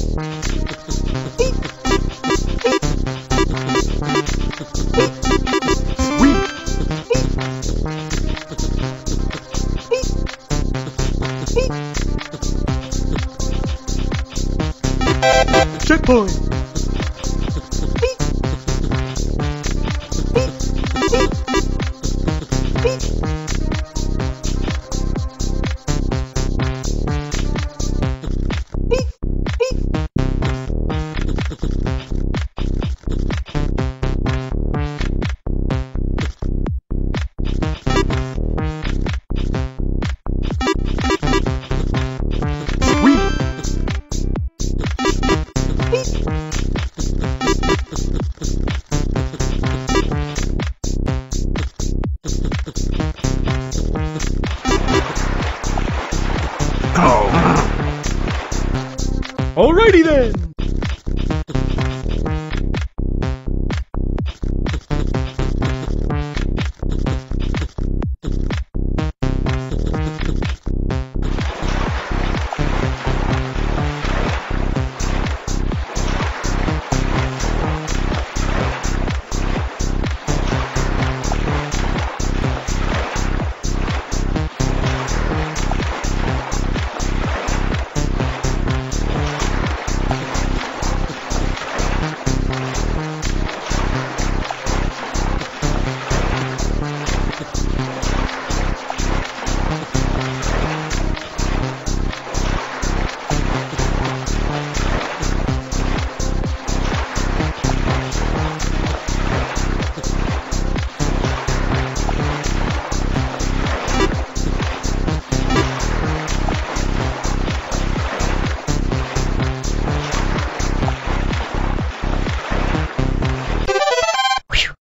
Score! Look out! Checkpoint! Oh. Alrighty then!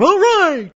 All right.